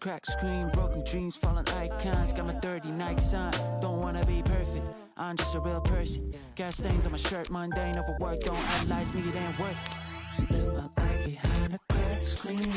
cracked screen, broken dreams, fallen icons. Got my dirty Nikes on. Don't wanna be perfect. I'm just a real person. Got stains on my shirt, mundane overwork. Don't analyze me, it ain't work. Live my life behind a cracked screen.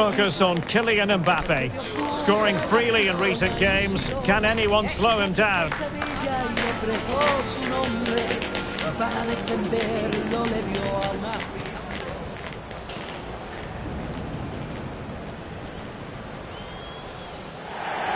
Focus on Kylian Mbappe. Scoring freely in recent games. Can anyone slow him down?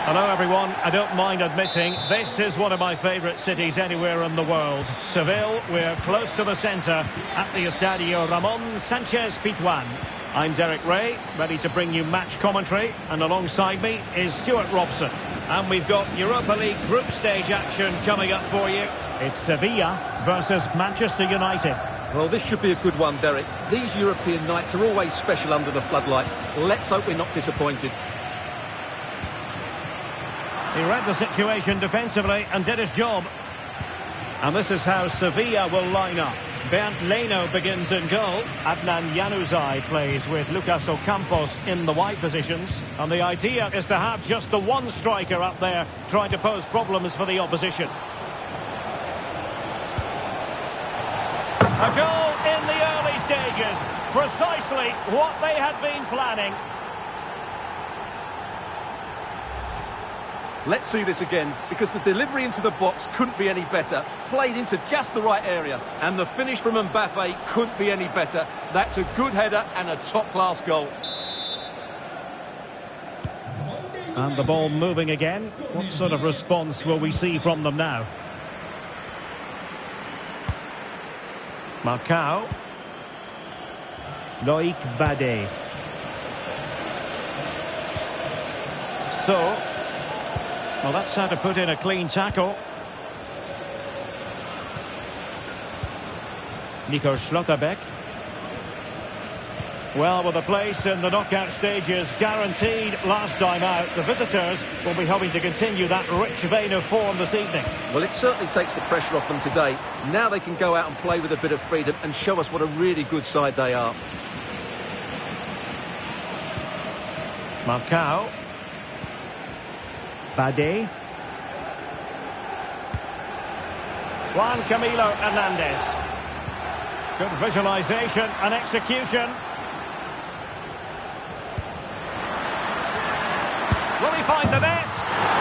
Hello everyone, I don't mind admitting this is one of my favourite cities anywhere in the world. Seville, we're close to the centre at the Estadio Ramon Sanchez Pizjuan. I'm Derek Ray, ready to bring you match commentary, and alongside me is Stuart Robson. And we've got Europa League group stage action coming up for you. It's Sevilla versus Manchester United. Well, this should be a good one, Derek. These European nights are always special under the floodlights. Let's hope we're not disappointed. He read the situation defensively and did his job. And this is how Sevilla will line up. Bernd Leno begins in goal. Adnan Januzaj plays with Lucas Ocampos in the wide positions. And the idea is to have just the one striker up there trying to pose problems for the opposition. A goal in the early stages. Precisely what they had been planning. Let's see this again, because the delivery into the box couldn't be any better. Played into just the right area, and the finish from Mbappe couldn't be any better. That's a good header and a top-class goal. And the ball moving again. What sort of response will we see from them now? Marcao. Loic Bade. So, well, that's how to put in a clean tackle. Nico Schlotterbeck. Well, with a place in the knockout stages guaranteed last time out, the visitors will be hoping to continue that rich vein of form this evening. Well, it certainly takes the pressure off them today. Now they can go out and play with a bit of freedom and show us what a really good side they are. Marcao. Bade. Juan Camilo Hernandez. Good visualisation and execution. Will he find the net?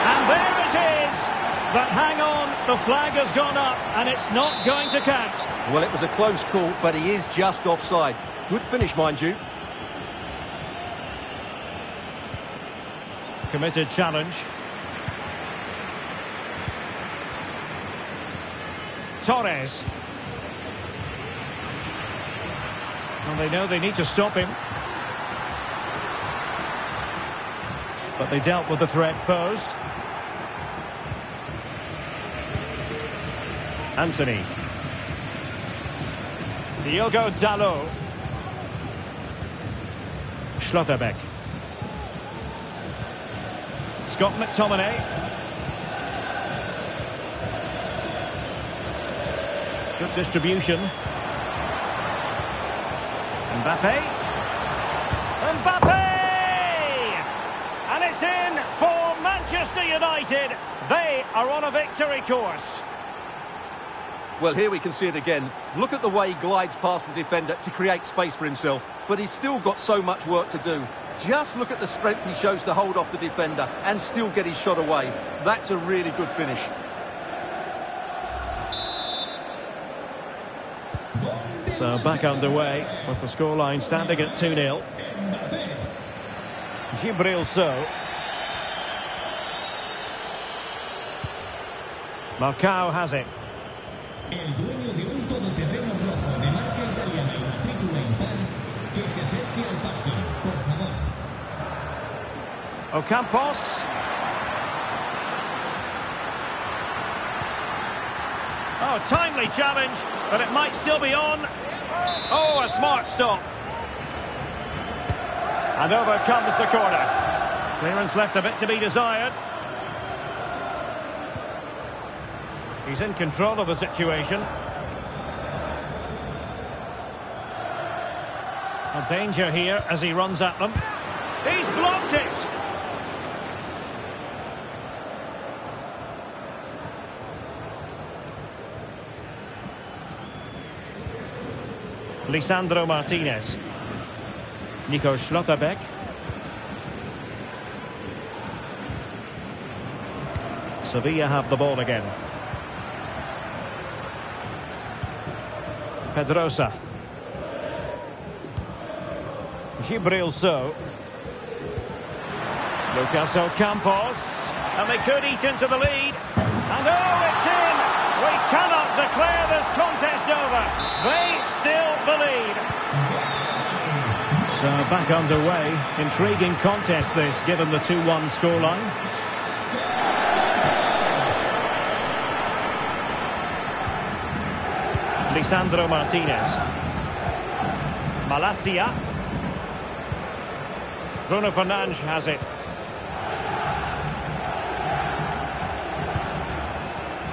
And there it is! But hang on, the flag has gone up and it's not going to count. Well, it was a close call, but he is just offside. Good finish, mind you. Committed challenge. Torres. And they know they need to stop him. But they dealt with the threat posed. Antony. Diogo Dalot. Schlotterbeck. Scott McTominay. Good distribution. Mbappe. Mbappe! And it's in for Manchester United. They are on a victory course. Well, here we can see it again. Look at the way he glides past the defender to create space for himself. But he's still got so much work to do. Just look at the strength he shows to hold off the defender and still get his shot away. That's a really good finish. So uh, back underway with the scoreline standing at 2-0. Djibril Sow. Marcao has it. Ocampos. Oh, timely challenge, but it might still be on. Oh, a smart stop. And over comes the corner. Clearance left a bit to be desired. He's in control of the situation. A danger here as he runs at them. He's blocked it! Lisandro Martinez. Nico Schlotterbeck. Sevilla have the ball again. Pedrosa. Djibril Sow. Lucas Ocampos. And they could eat into the lead. And oh, it's in! We cannot declare this contest over. They still the lead. So back underway. Intriguing contest this, given the 2-1 scoreline. Lisandro Martinez. Malacia. Bruno Fernandes has it.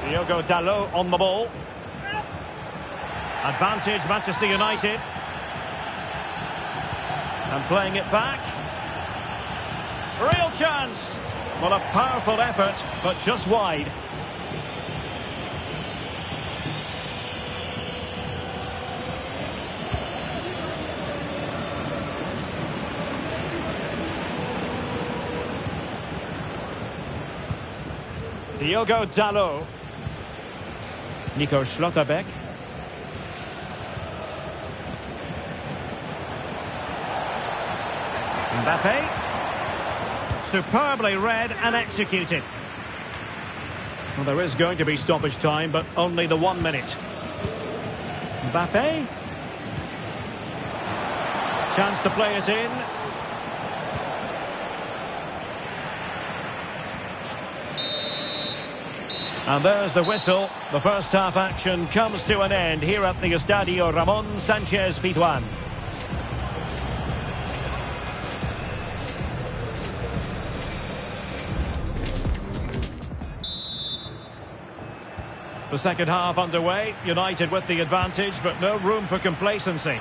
Diogo Dalot on the ball. Advantage Manchester United. And playing it back. Real chance. Well, a powerful effort, but just wide. Diogo Dalot. Nico Schlotterbeck. Mbappe. Superbly read and executed. Well, there is going to be stoppage time, but only the one minute. Mbappe. Chance to play it in. And there's the whistle. The first half action comes to an end here at the Estadio Ramon Sanchez Pizjuan. The second half underway. United with the advantage, but no room for complacency.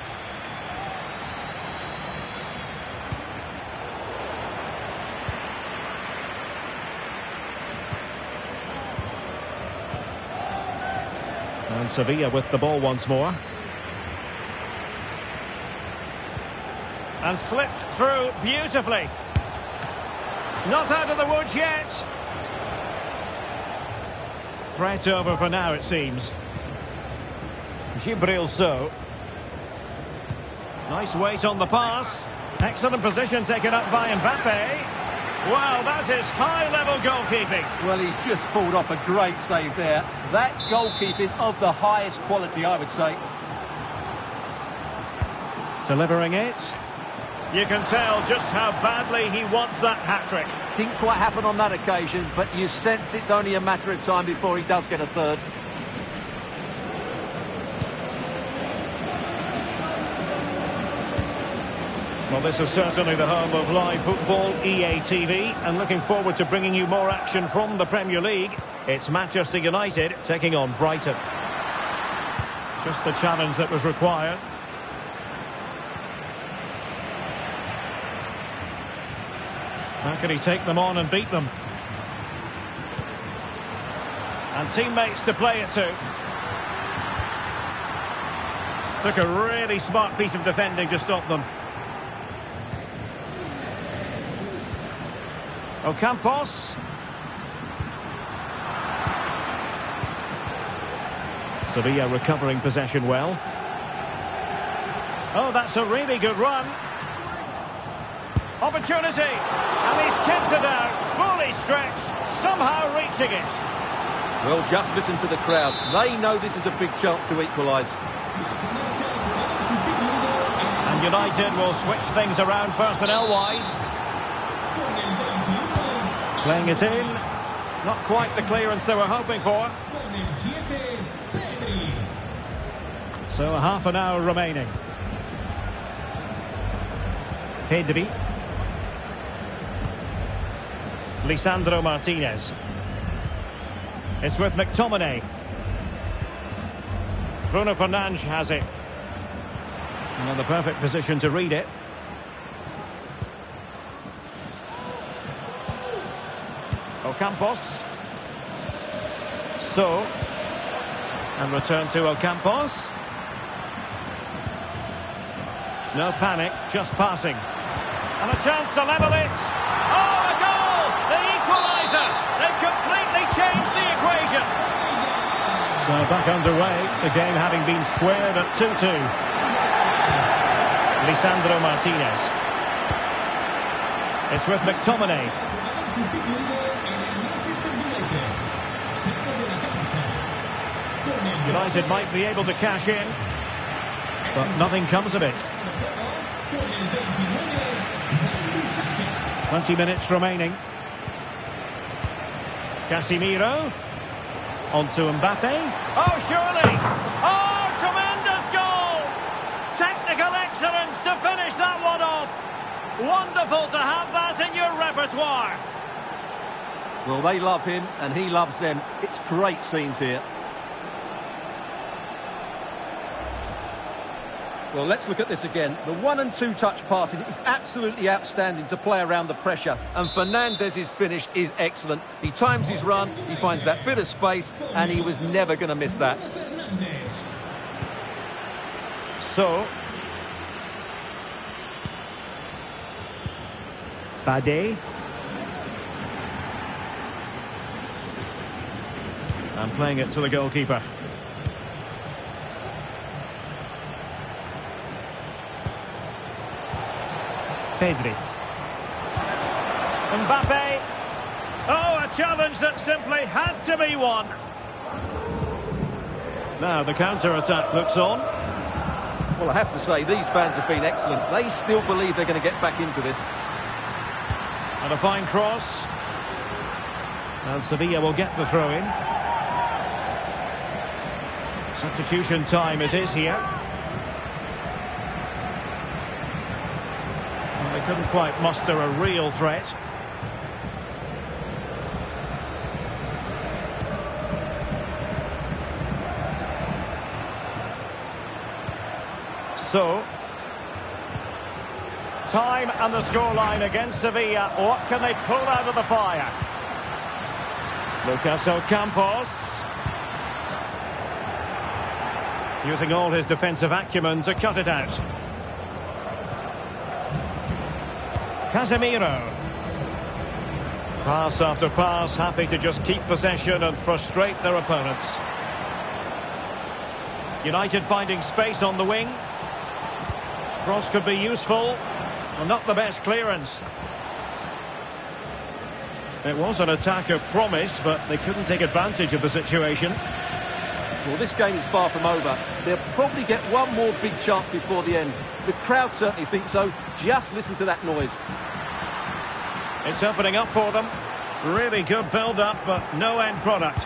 And Sevilla with the ball once more. And slipped through beautifully. Not out of the woods yet. Threat over for now, it seems. Djibril Sow. Nice weight on the pass. Excellent position taken up by Mbappe. Wow, that is high-level goalkeeping. Well, he's just pulled off a great save there. That's goalkeeping of the highest quality, I would say. Delivering it. You can tell just how badly he wants that hat-trick. Didn't quite happen on that occasion, but you sense it's only a matter of time before he does get a third. Well, this is certainly the home of live football, EA TV, and looking forward to bringing you more action from the Premier League. It's Manchester United taking on Brighton. Just the challenge that was required. How can he take them on and beat them? And teammates to play it to. Took a really smart piece of defending to stop them. Ocampos. Sevilla recovering possession well. Oh, that's a really good run. Opportunity. And he's kept it out. Fully stretched. Somehow reaching it. Well, just listen to the crowd. They know this is a big chance to equalise. And United will switch things around personnel-wise. Playing it in. Not quite the clearance they were hoping for. Con el 7, Pedri. So a half an hour remaining. Pedri. Lisandro Martinez. It's with McTominay. Bruno Fernandes has it. And in the perfect position to read it. Ocampos. So. And return to Ocampos. No panic, just passing. And a chance to level it. Oh, a goal! The equaliser! They've completely changed the equation. So back underway, the game having been squared at 2-2. Lisandro Martinez. It's with McTominay. United. Might be able to cash in, but nothing comes of it. con el 29, Wan-Bissaka. 20 minutes remaining. Casemiro. On to Mbappe. Oh, surely! Oh, tremendous goal! Technical excellence to finish that one off. Wonderful to have that in your repertoire. Well, they love him and he loves them. It's great scenes here. Well, let's look at this again. The one and two touch passing is absolutely outstanding to play around the pressure. And Fernandes's finish is excellent. He times his run, he finds that bit of space, and he was never going to miss that. So. Bade. And playing it to the goalkeeper. Pedri. Mbappe. Oh, a challenge that simply had to be won. Now the counter-attack looks on. Well, I have to say, these fans have been excellent. They still believe they're going to get back into this. And a fine cross. And Sevilla will get the throw in. Substitution time it is here. Well, they couldn't quite muster a real threat. So, time and the scoreline against Sevilla. What can they pull out of the fire? Lucas Ocampos. Using all his defensive acumen to cut it out. Casemiro. Pass after pass, happy to just keep possession and frustrate their opponents. United finding space on the wing. Cross could be useful. Well, not the best clearance. It was an attack of promise, but they couldn't take advantage of the situation. Well, this game is far from over. They'll probably get one more big chance before the end. The crowd certainly think so. Just listen to that noise. It's opening up for them. Really good build-up, but no end product.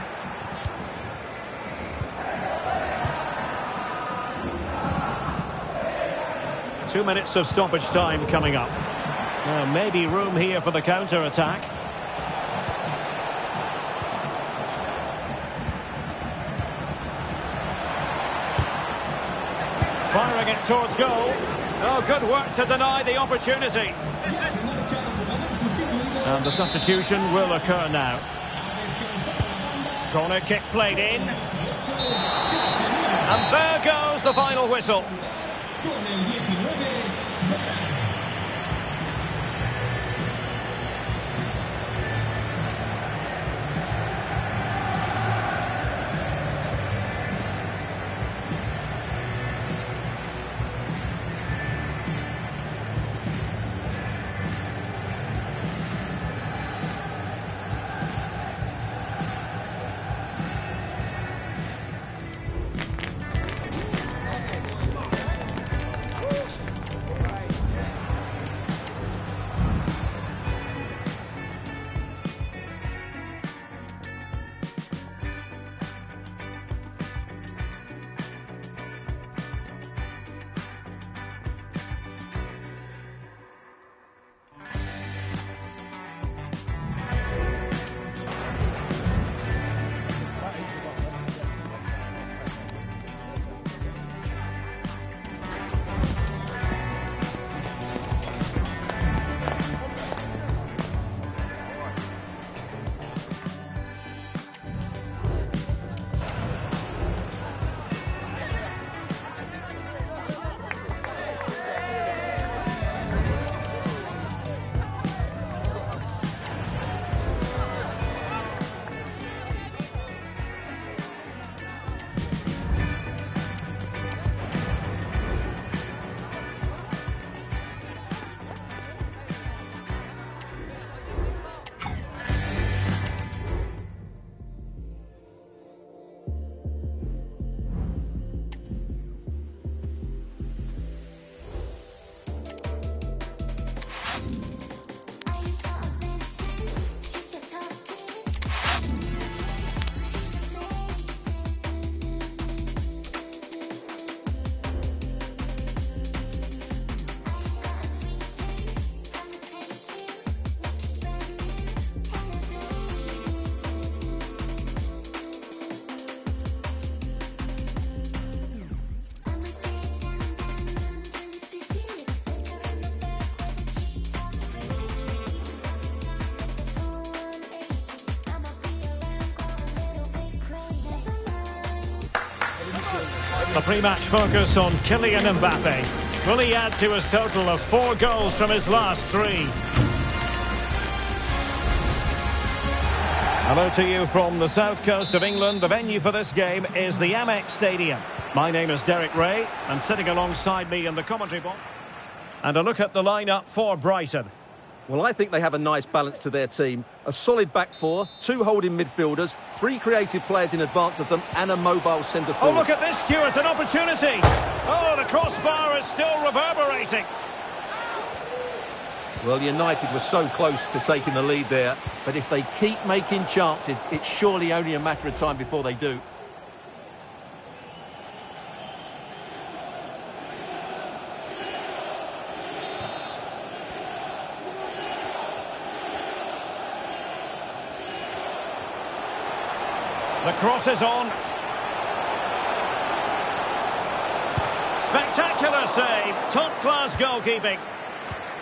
Two minutes of stoppage time coming up. Maybe room here for the counter-attack. Firing it towards goal. Oh, good work to deny the opportunity. And the substitution will occur now. Corner kick played in. And there goes the final whistle. The pre-match focus on Kylian Mbappe. Will he add to his total of four goals from his last three? Hello to you from the south coast of England. The venue for this game is the Amex Stadium. My name is Derek Ray, and sitting alongside me in the commentary box. And a look at the lineup for Brighton. Well, I think they have a nice balance to their team. A solid back four, two holding midfielders, three creative players in advance of them, and a mobile centre oh, forward. Oh, look at this, Stuart, an opportunity. Oh, the crossbar is still reverberating. Well, United were so close to taking the lead there, but if they keep making chances, it's surely only a matter of time before they do. The cross is on. Spectacular save. Top-class goalkeeping.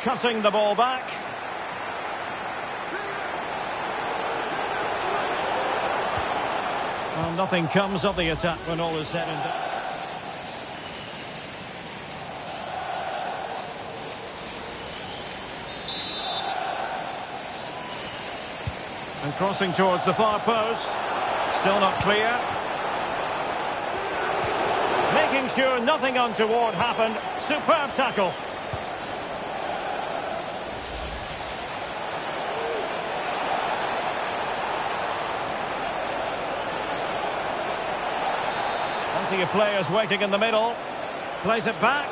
Cutting the ball back. Well, nothing comes of the attack when all is said and done. And crossing towards the far post. Still not clear. Making sure nothing untoward happened. Superb tackle. Plenty of players waiting in the middle. Plays it back.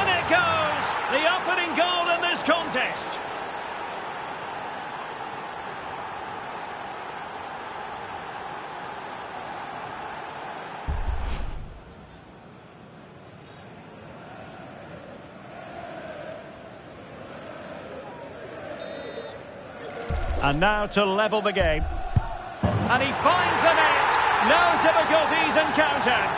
In it goes! The opening goal in this contest. And now to level the game. And he finds the net. No difficulties encountered.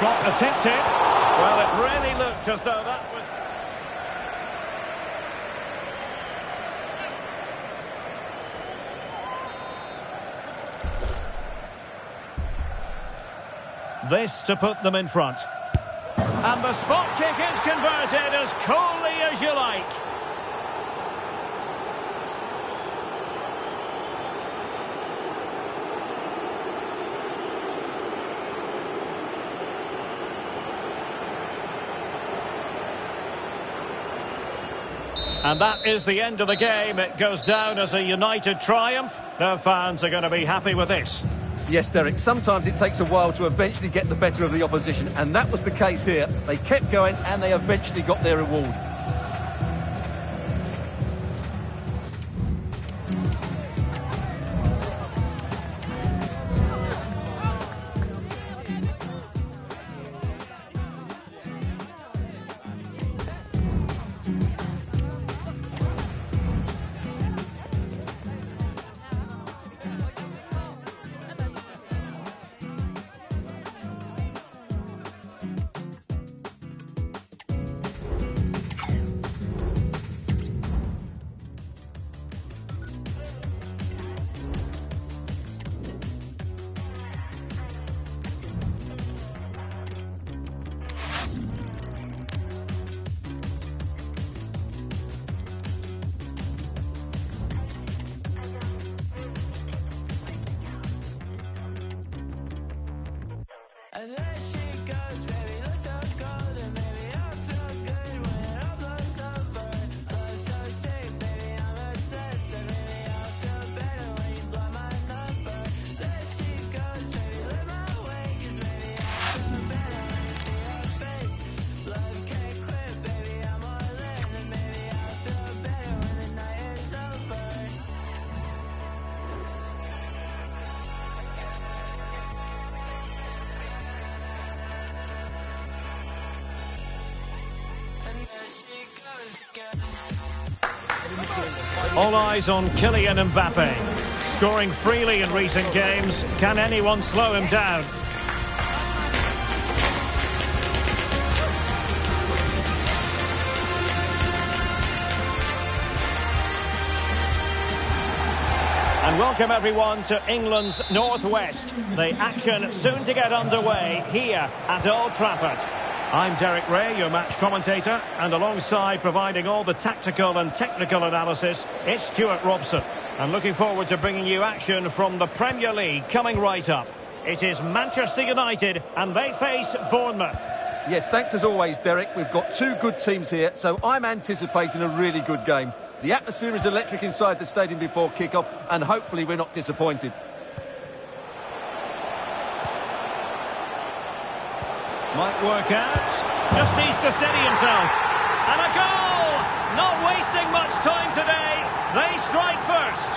Shot attempted. Well, it really looked as though that was... This to put them in front. And the spot kick is converted as coolly as you like. And that is the end of the game. It goes down as a United triumph. Their fans are going to be happy with this. Yes, Derek, sometimes it takes a while to eventually get the better of the opposition, and that was the case here. They kept going, and they eventually got their reward. All eyes on Kylian Mbappe. Scoring freely in recent games, can anyone slow him down? And welcome everyone to England's Northwest. The action soon to get underway here at Old Trafford. I'm Derek Ray, your match commentator, and alongside providing all the tactical and technical analysis, it's Stuart Robson. I'm looking forward to bringing you action from the Premier League coming right up. It is Manchester United and they face Bournemouth. Yes, thanks as always, Derek. We've got two good teams here, so I'm anticipating a really good game. The atmosphere is electric inside the stadium before kick-off, and hopefully we're not disappointed. Might work out. Just needs to steady himself. And a goal! Not wasting much time today. They strike first.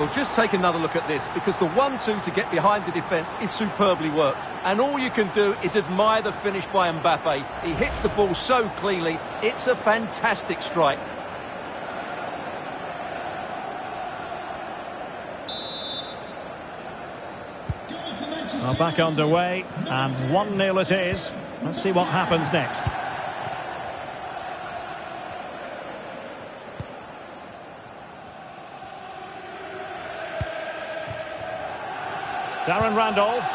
Well, just take another look at this, because the 1-2 to get behind the defence is superbly worked. And all you can do is admire the finish by Mbappe. He hits the ball so cleanly, it's a fantastic strike. Back underway, and 1-0 it is. Let's see what happens next. Darren Randolph.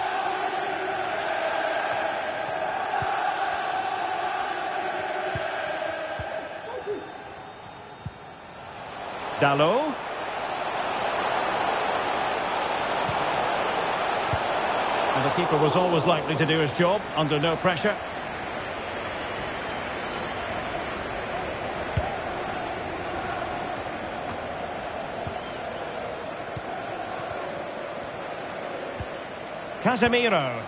Dalot. The keeper was always likely to do his job under no pressure. Casemiro.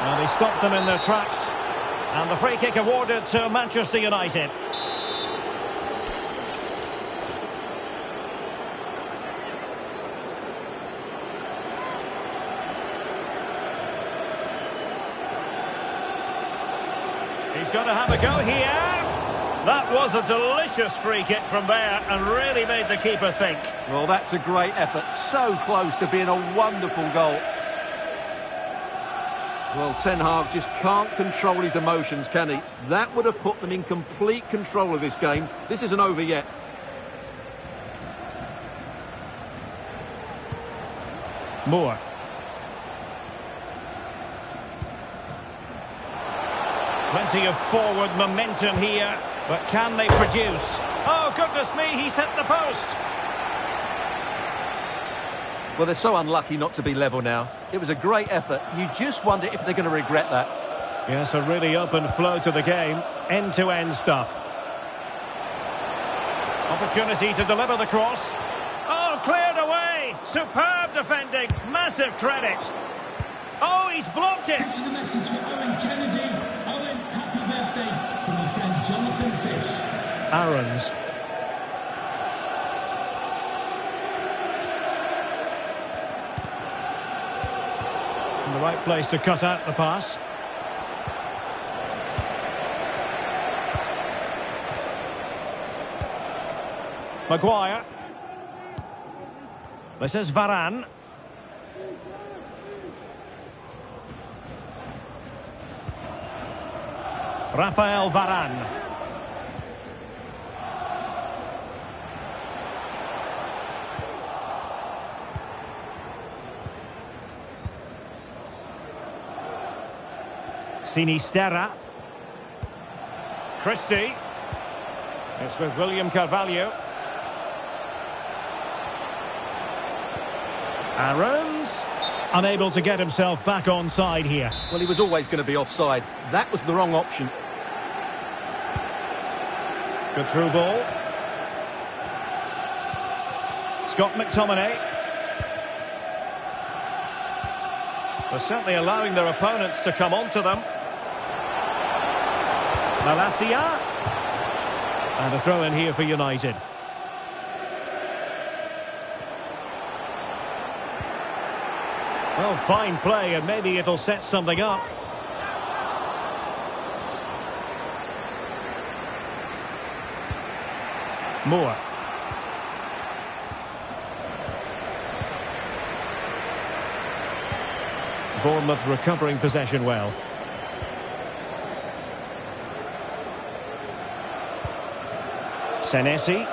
Well, he stopped them in their tracks. And the free kick awarded to Manchester United. Going to have a go here. That was a delicious free kick from there and really made the keeper think. Well, that's a great effort. So close to being a wonderful goal. Well, Ten Hag just can't control his emotions, can he? That would have put them in complete control of this game. This isn't over yet. Moore. Plenty of forward momentum here, but can they produce? Oh, goodness me, he's hit the post. Well, they're so unlucky not to be level now. It was a great effort. You just wonder if they're going to regret that. Yes, a really open flow to the game. End-to-end stuff. Opportunity to deliver the cross. Oh, cleared away. Superb defending. Massive credit. Oh, he's blocked it. This is a message for Owen Kennedy. Aarons. In the right place to cut out the pass. Maguire. This is Varane. Rafael Varane. Sinisterra. Christie. It's with William Carvalho. Aaron's unable to get himself back on side here. Well, he was always going to be offside. That was the wrong option. Good through ball. Scott McTominay. They're certainly allowing their opponents to come onto them. Malacia. And a throw in here for United. Well, fine play, and maybe it'll set something up. Moore. Bournemouth recovering possession well. Senesi.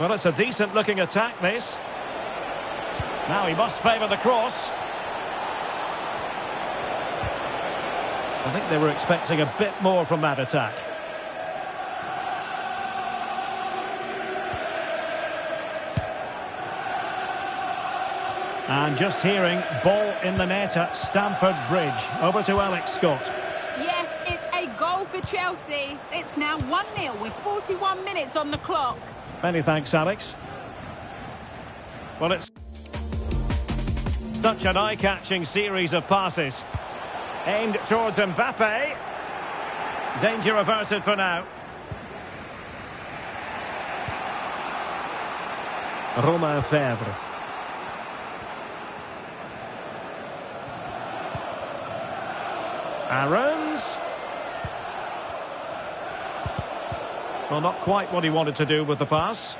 Well, it's a decent looking attack, this. Now he must favour the cross. I think they were expecting a bit more from that attack. And just hearing, ball in the net at Stamford Bridge. Over to Alex Scott. Yes, it's a goal for Chelsea. It's now 1-0 with 41 minutes on the clock. Many thanks, Alex. Well, it's such an eye-catching series of passes. Aimed towards Mbappe. Danger averted for now. Romain Faivre. Aarons. Well, not quite what he wanted to do with the pass.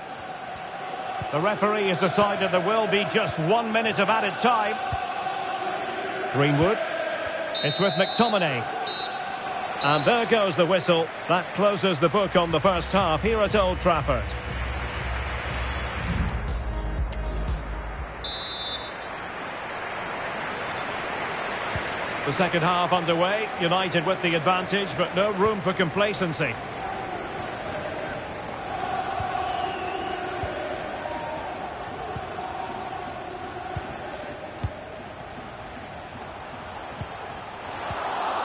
The referee has decided there will be just one minute of added time. Greenwood. It's with McTominay. And there goes the whistle. That closes the book on the first half here at Old Trafford. The second half underway. United with the advantage, but no room for complacency.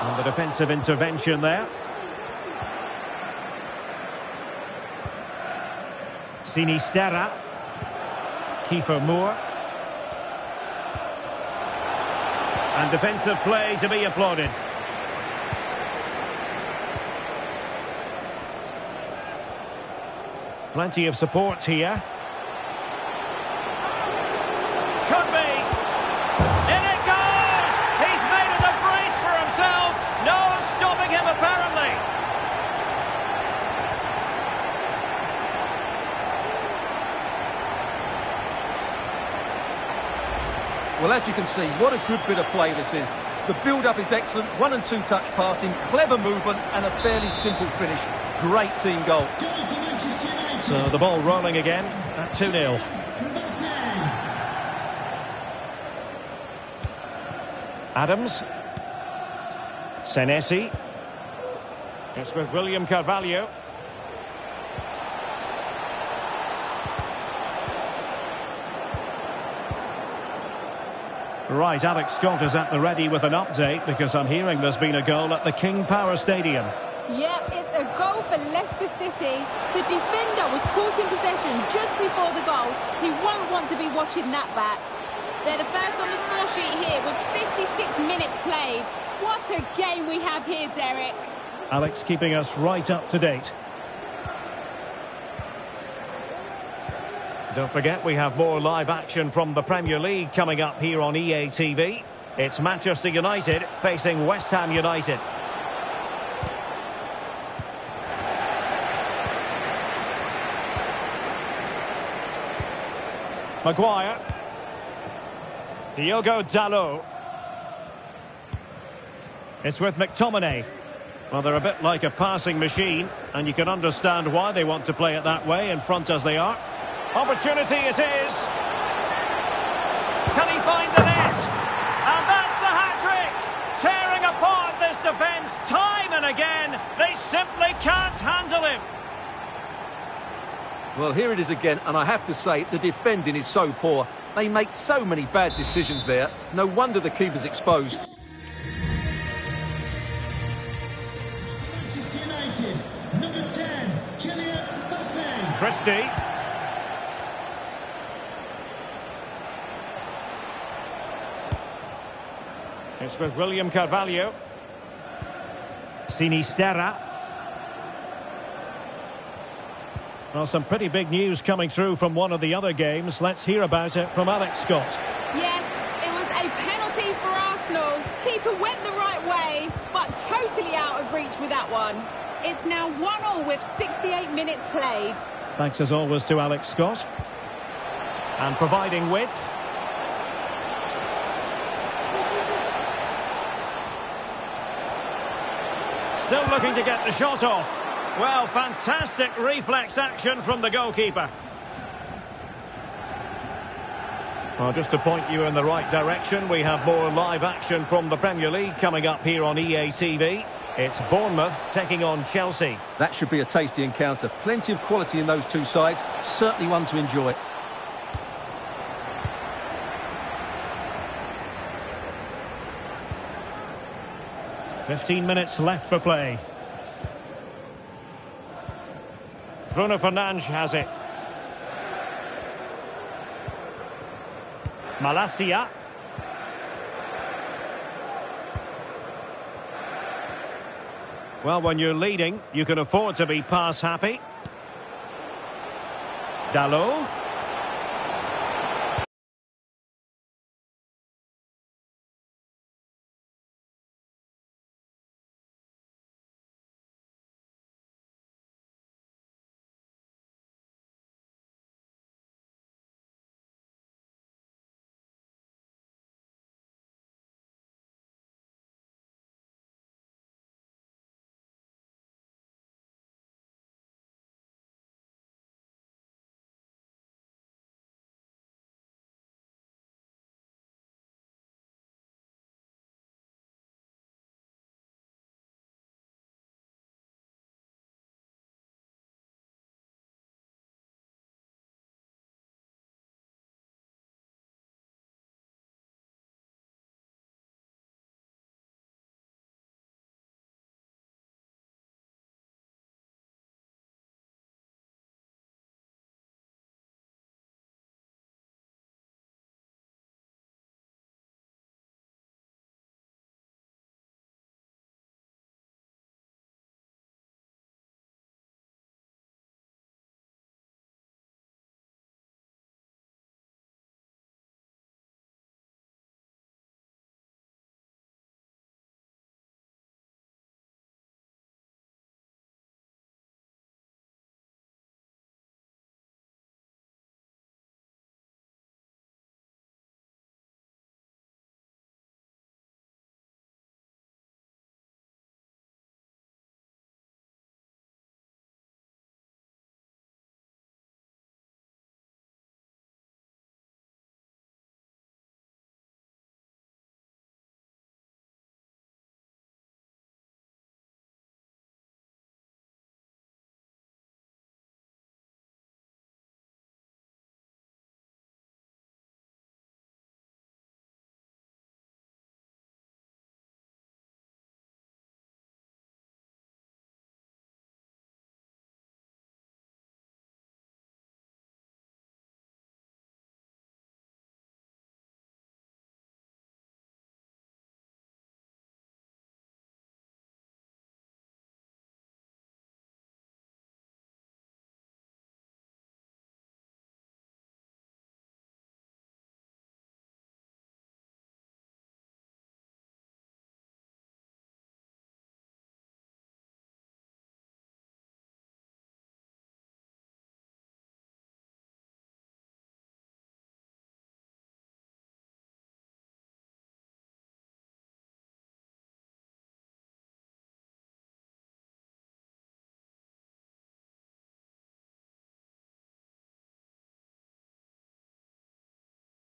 And the defensive intervention there. Sinisterra. Kiefer Moore. And defensive play to be applauded. Plenty of support here. As you can see, what a good bit of play this is. The build-up is excellent, one and two touch passing, clever movement and a fairly simple finish. Great team goal. So the ball rolling again at 2-0. Adams. Senesi. It's with William Carvalho. Right, Alex Scott is at the ready with an update because I'm hearing there's been a goal at the King Power Stadium. Yep, it's a goal for Leicester City. The defender was caught in possession just before the goal. He won't want to be watching that back. They're the first on the score sheet here with 56 minutes played. What a game we have here, Derek. Alex keeping us right up to date. Don't forget we have more live action from the Premier League coming up here on EA TV. It's Manchester United facing West Ham United. Maguire. Diogo Dalot. It's with McTominay. Well, they're a bit like a passing machine, and you can understand why they want to play it that way, in front as they are. Opportunity it is. Can he find the net? And that's the hat-trick! Tearing apart this defence time and again. They simply can't handle him. Well, here it is again, and I have to say, the defending is so poor. They make so many bad decisions there. No wonder the keeper's exposed. Manchester United. Number 10, Kylian Mbappe. Christie. With William Carvalho. Sinisterra. Well, some pretty big news coming through from one of the other games. Let's hear about it from Alex Scott. Yes, it was a penalty for Arsenal. Keeper went the right way, but totally out of reach with that one. It's now 1-0 with 68 minutes played. Thanks as always to Alex Scott. And providing width. Still looking to get the shot off. Well, fantastic reflex action from the goalkeeper. Well, just to point you in the right direction, we have more live action from the Premier League coming up here on EA TV. It's Bournemouth taking on Chelsea. That should be a tasty encounter. Plenty of quality in those two sides. Certainly one to enjoy. Fifteen minutes left for play. Bruno Fernandes has it. Malacia. Well, when you're leading, you can afford to be pass happy. Dalot.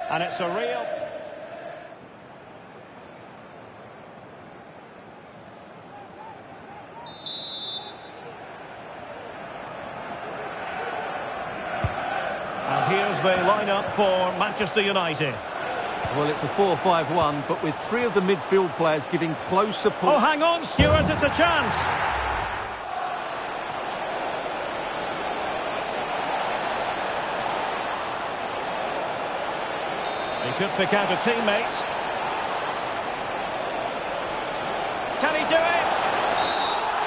And it's a real... And here's the lineup for Manchester United. Well, it's a 4-5-1, but with three of the midfield players giving close support. Oh, hang on, Stuart, it's a chance. Could pick out a teammate. Can he do it?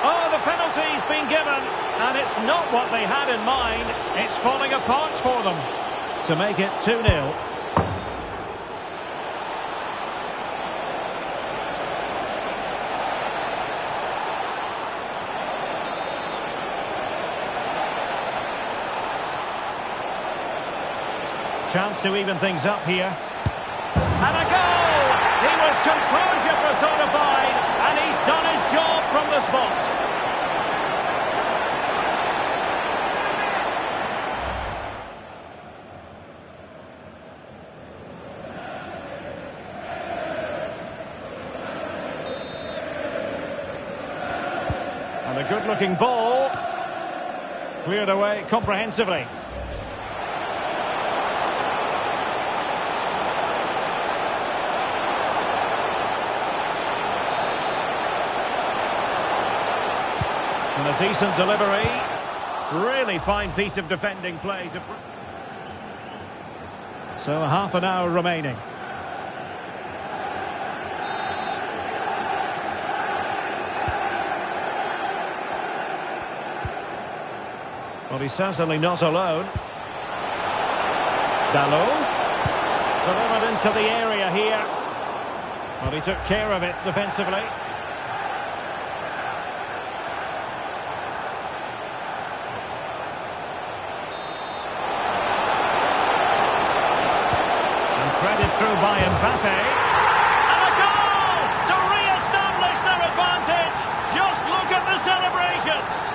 Oh, the penalty's been given, and it's not what they had in mind. It's falling apart for them to make it 2-0. Chance to even things up here and a goal! He was composure personified, and he's done his job from the spot. And a good looking ball cleared away comprehensively decent delivery. Really fine piece of defending play. To... So half an hour remaining. Well, he's certainly not alone. Dalot. Delivered into the area here. Well, he took care of it defensively. And threaded through by Mbappe. And a goal to re-establish their advantage. Just look at the celebrations.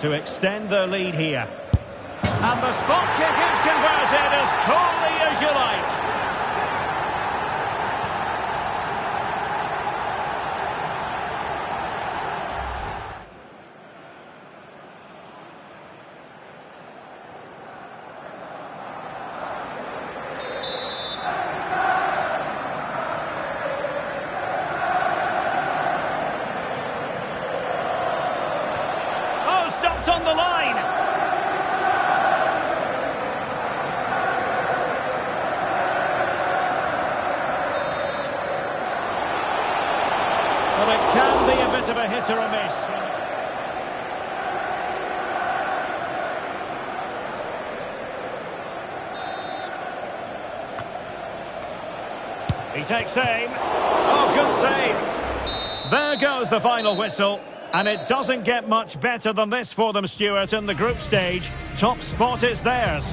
To extend their lead here. And the spot kick is converted as coolly as you like. Oh, stopped on the line. Well, it can be a bit of a hit or a miss. He takes aim. Oh, good save. There goes the final whistle. And it doesn't get much better than this for them, Stuart, in the group stage. Top spot is theirs.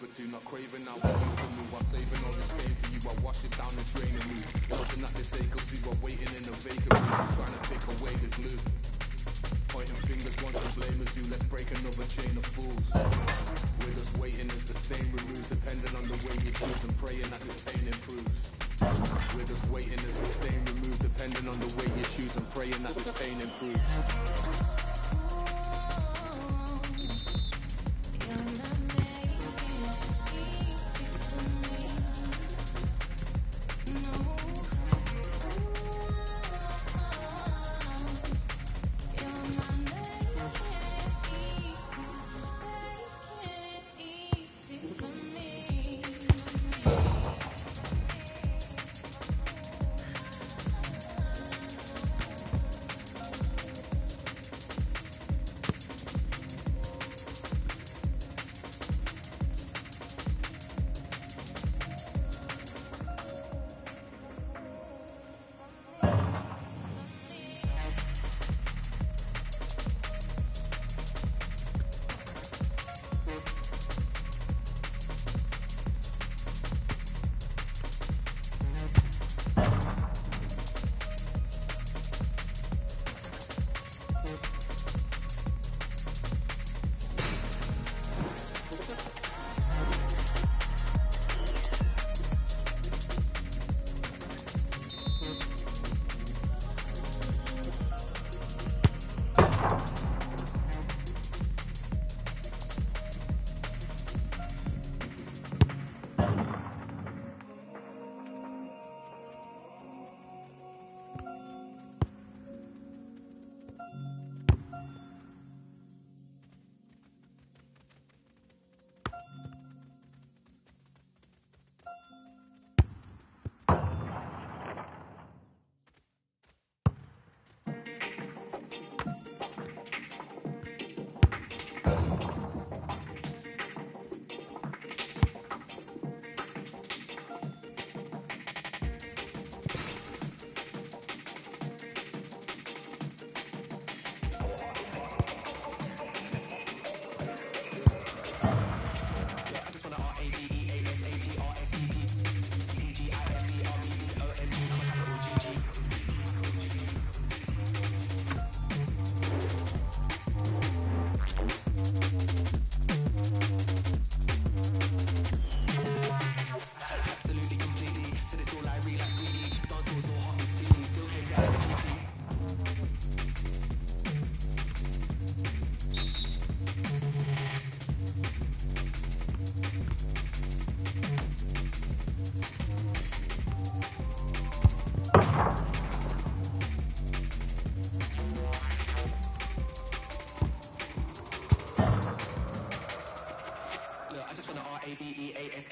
For two. Not craving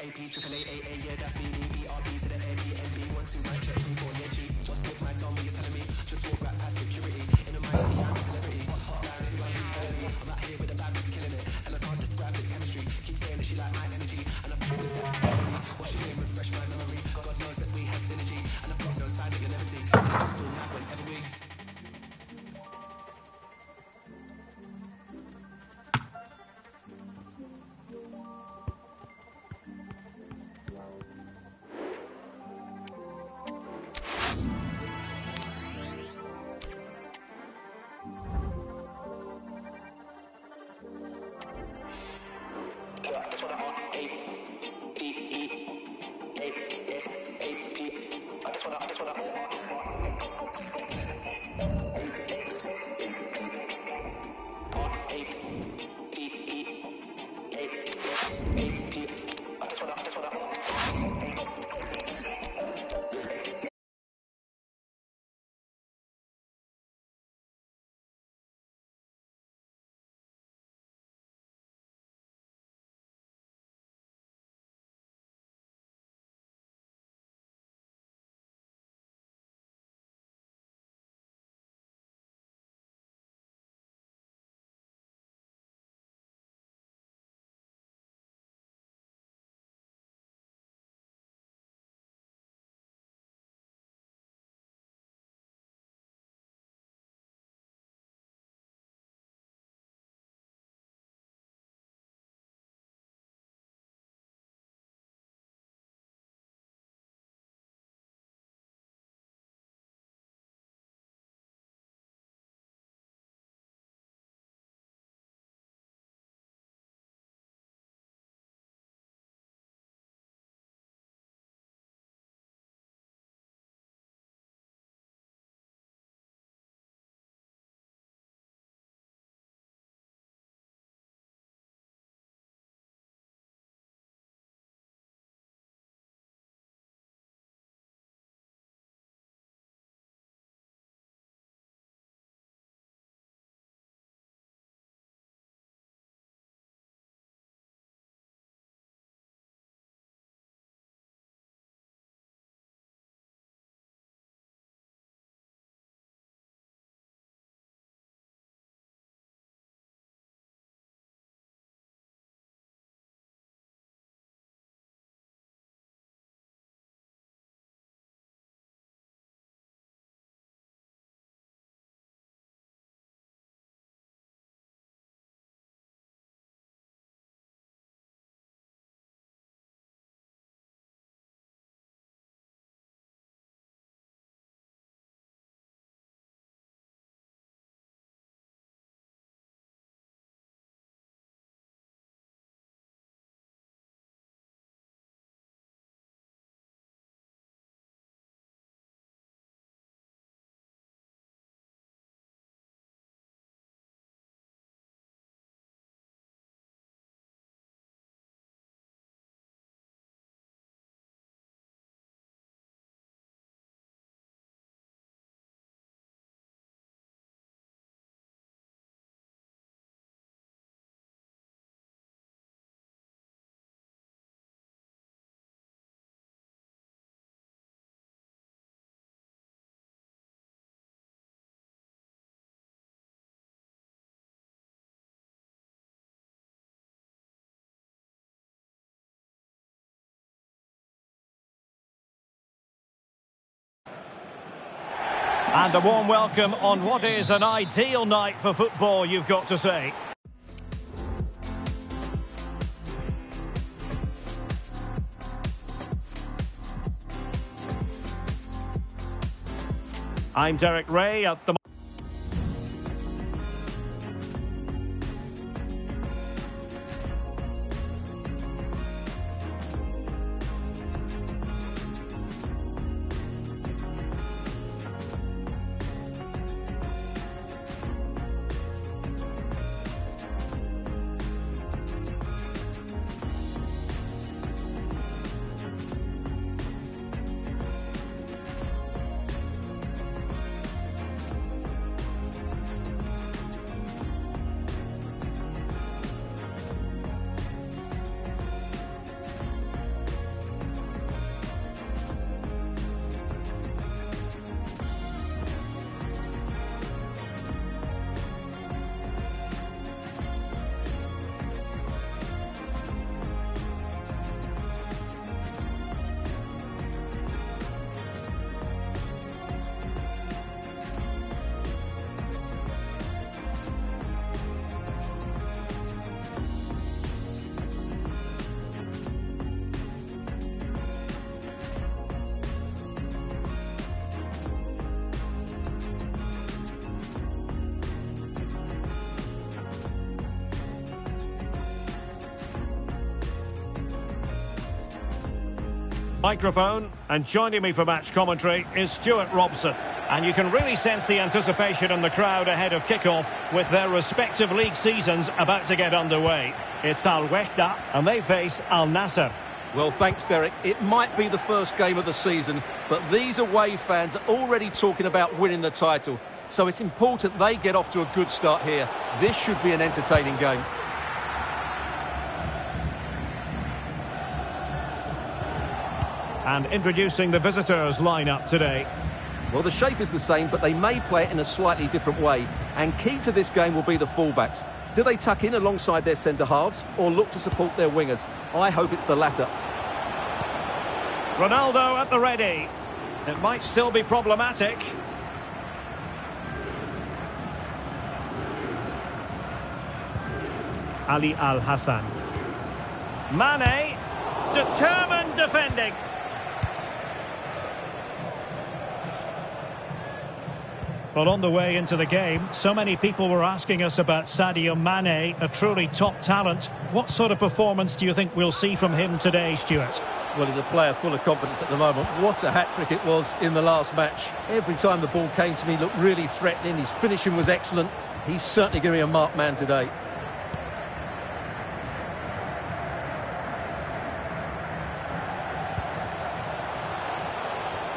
AAP, AAA, yeah, that's And a warm welcome on what is an ideal night for football, you've got to say. I'm Derek Ray at the microphone. And joining me for match commentary is Stuart Robson. And you can really sense the anticipation in the crowd ahead of kickoff with their respective league seasons about to get underway. It's Al Wehda and they face Al Nassr. Well, thanks, Derek. It might be the first game of the season, but these away fans are already talking about winning the title. So it's important they get off to a good start here. This should be an entertaining game. And introducing the visitors lineup today. Well, the shape is the same, but they may play it in a slightly different way. And key to this game will be the fullbacks. Do they tuck in alongside their centre halves or look to support their wingers? I hope it's the latter. Ronaldo at the ready. It might still be problematic. Ali Al Hassan. Mane, determined defending. Well, on the way into the game, so many people were asking us about Sadio Mane, a truly top talent. What sort of performance do you think we'll see from him today, Stuart? Well, he's a player full of confidence at the moment. What a hat-trick it was in the last match. Every time the ball came to me, looked really threatening. His finishing was excellent. He's certainly going to be a marked man today.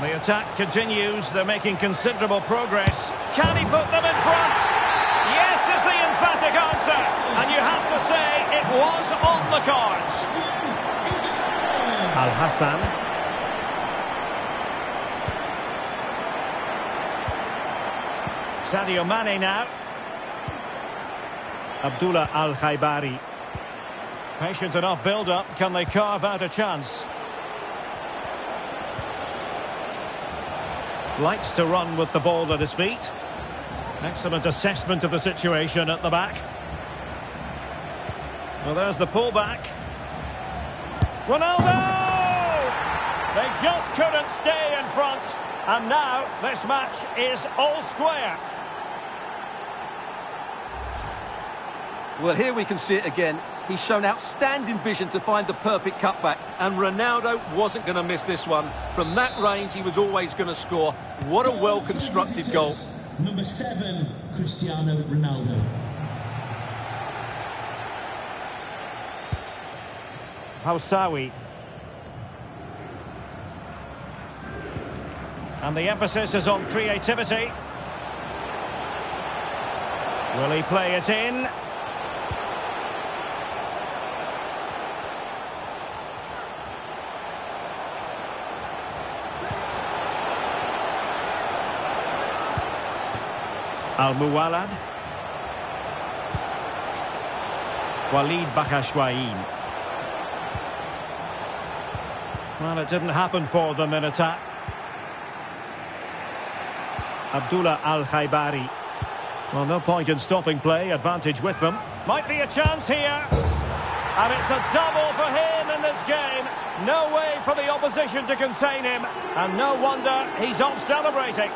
The attack continues. They're making considerable progress. Can he put them in front? Yes is the emphatic answer. And you have to say it was on the cards. Al Hassan. Sadio Mane now. Abdullah Al Khaibari. Patient enough build-up. Can they carve out a chance? Likes to run with the ball at his feet. Excellent assessment of the situation at the back. Well, there's the pullback. Ronaldo! They just couldn't stay in front. And now this match is all square. Well, here we can see it again. He's shown outstanding vision to find the perfect cutback. And Ronaldo wasn't going to miss this one. From that range, he was always going to score. What a well-constructed goal. Number seven, Cristiano Ronaldo. Hausawi. And the emphasis is on creativity. Will he play it in? Al-Muwalad. Walid Bakashwain. Well, it didn't happen for them in attack. Abdullah Al Khaibari. Well, no point in stopping play. Advantage with them. Might be a chance here. And it's a double for him in this game. No way for the opposition to contain him. And no wonder he's off celebrating.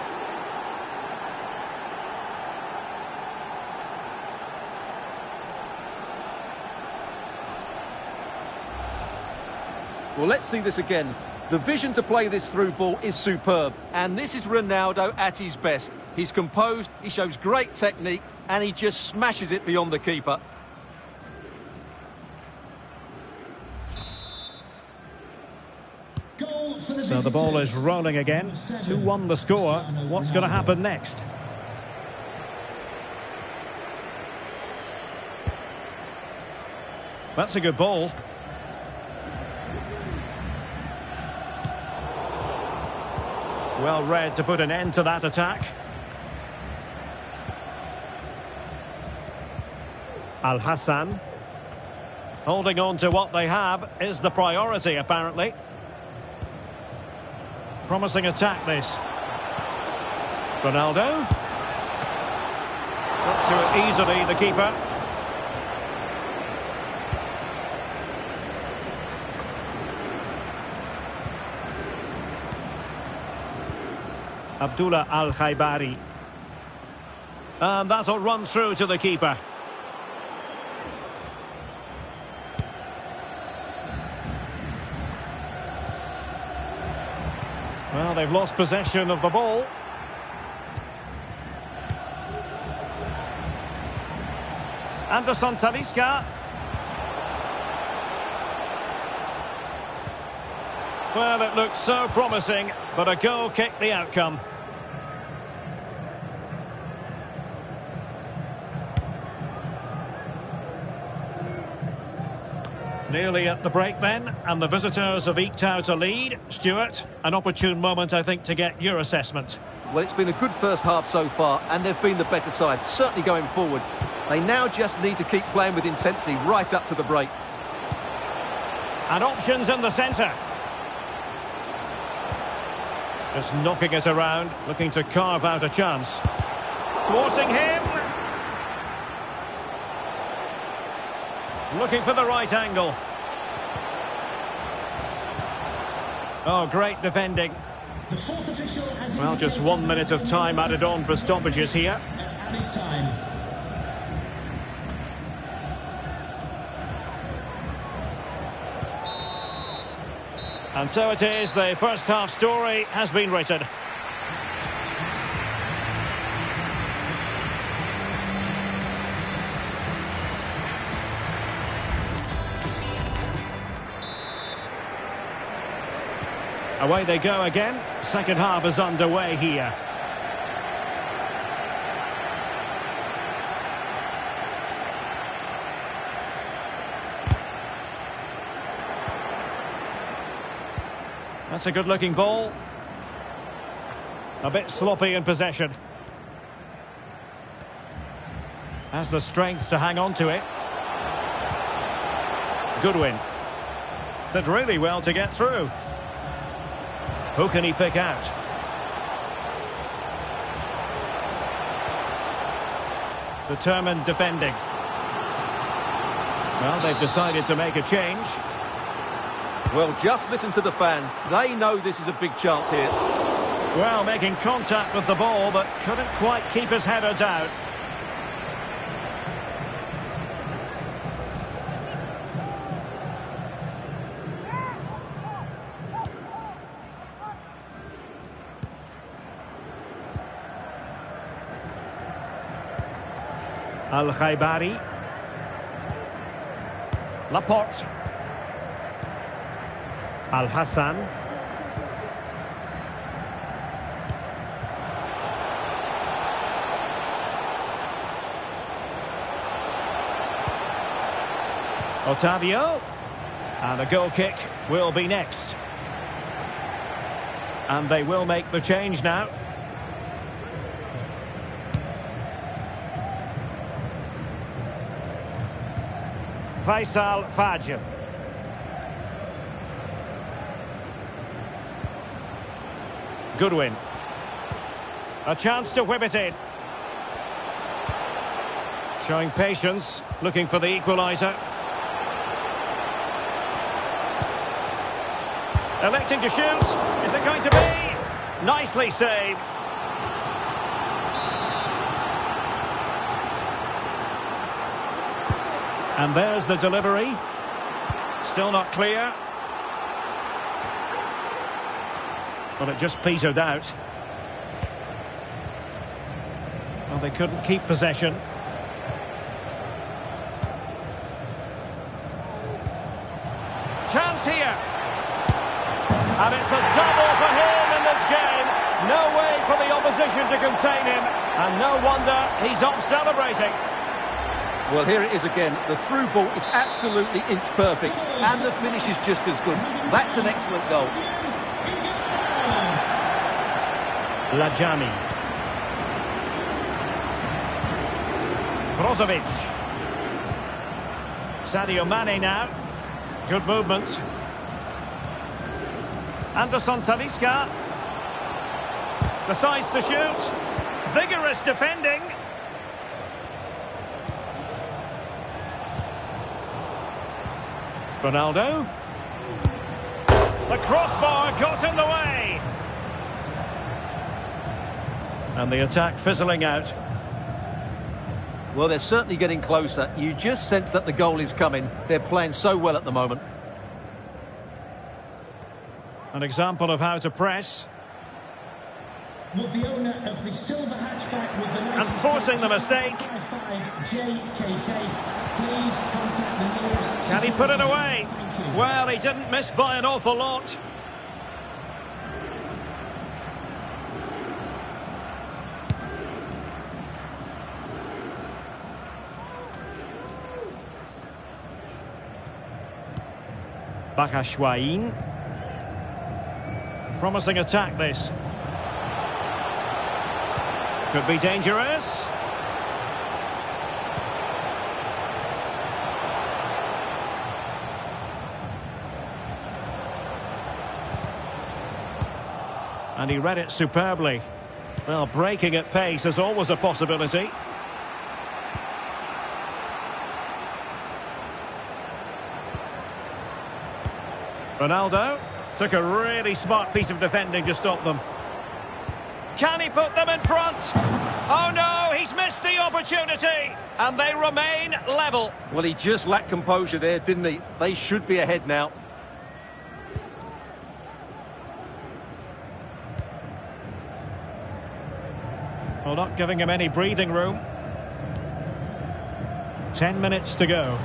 Well, let's see this again. The vision to play this through ball is superb, and this is Ronaldo at his best. He's composed, he shows great technique, and he just smashes it beyond the keeper. So the ball is rolling again. 2-1 the score. What's going to happen next? That's a good ball. Well read to put an end to that attack. Al Hassan. Holding on to what they have is the priority, apparently. Promising attack, this. Ronaldo. Up to it easily, the keeper. Abdullah Al Khaibari. And that'll run through to the keeper. Well, they've lost possession of the ball. Anderson Talisca. Well, it looked so promising, but a goal kicked the outcome. Nearly at the break then, and the visitors have eked out a lead. Stuart, an opportune moment, I think, to get your assessment. Well, it's been a good first half so far, and they've been the better side, certainly going forward. They now just need to keep playing with intensity right up to the break. And options in the centre. Just knocking it around, looking to carve out a chance. Thwarting him. Looking for the right angle. Oh, great defending. The fourth official has Well, just one minute of time added on for stoppages here. And so it is, the first half story has been written. Away they go again. Second half is underway here. That's a good looking ball. A bit sloppy in possession. Has the strength to hang on to it. Goodwin. Did really well to get through. Who can he pick out? Determined defending. Well, they've decided to make a change. Well, just listen to the fans. They know this is a big chance here. Well, making contact with the ball, but couldn't quite keep his header down. Al Khaibari. Laporte. Al Hassan. Otavio. And a goal kick will be next. And they will make the change now. Faisal Fajr. Goodwin. A chance to whip it in. Showing patience, looking for the equaliser. Electing to shoot. Is it going to be? Nicely saved. And there's the delivery. Still not clear. Well, it just petered out. Well, they couldn't keep possession. Chance here. And it's a double for him in this game. No way for the opposition to contain him. And no wonder he's off celebrating. Well, here it is again. The through ball is absolutely inch perfect, and the finish is just as good. That's an excellent goal. Lajami. Brozovic. Sadio Mane now. Good movement. Anderson Talisca. Decides to shoot. Vigorous defending. Ronaldo. The crossbar got in the way. And the attack fizzling out. Well, they're certainly getting closer. You just sense that the goal is coming. They're playing so well at the moment. An example of how to press. Would the owner of the silver hatchback with the And forcing the mistake. 55JKK please contact the nearest Can he put it away? Well, he didn't miss by an awful lot. Bakashwain. Promising attack this. Could be dangerous. And he read it superbly. Well, breaking at pace is always a possibility. Ronaldo took a really smart piece of defending to stop them. Can he put them in front? Oh no, he's missed the opportunity. And they remain level. Well, he just lacked composure there, didn't he? They should be ahead now. Well, not giving him any breathing room. Ten minutes to go.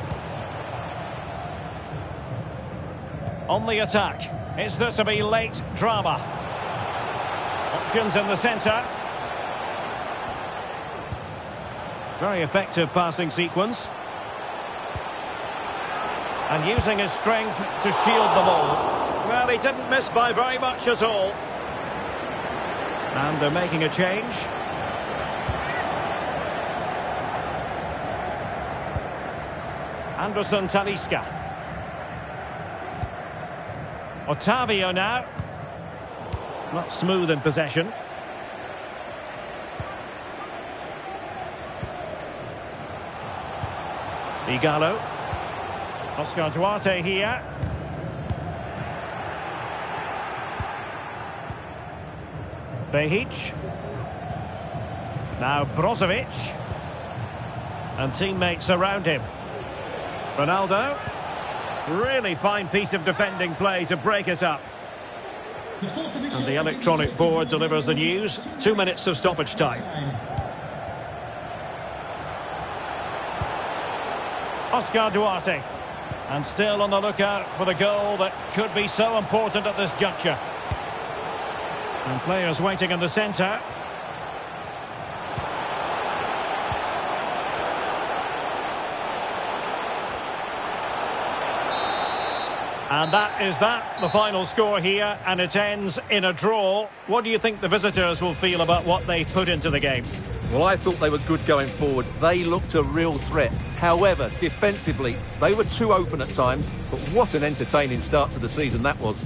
On the attack. Is there to be late drama? Options in the centre. Very effective passing sequence. And using his strength to shield the ball. Well, he didn't miss by very much at all. And they're making a change. Anderson Talisca. Otavio now. Not smooth in possession. Ighalo. Oscar Duarte here. Behic. Now Brozovic. And teammates around him. Ronaldo. Really fine piece of defending play to break it up. And the electronic board delivers the news. Two minutes of stoppage time. Oscar Duarte. And still on the lookout for the goal that could be so important at this juncture. And players waiting in the centre. And that is that, the final score here, and it ends in a draw. What do you think the visitors will feel about what they put into the game? Well, I thought they were good going forward. They looked a real threat. However, defensively, they were too open at times. But what an entertaining start to the season that was.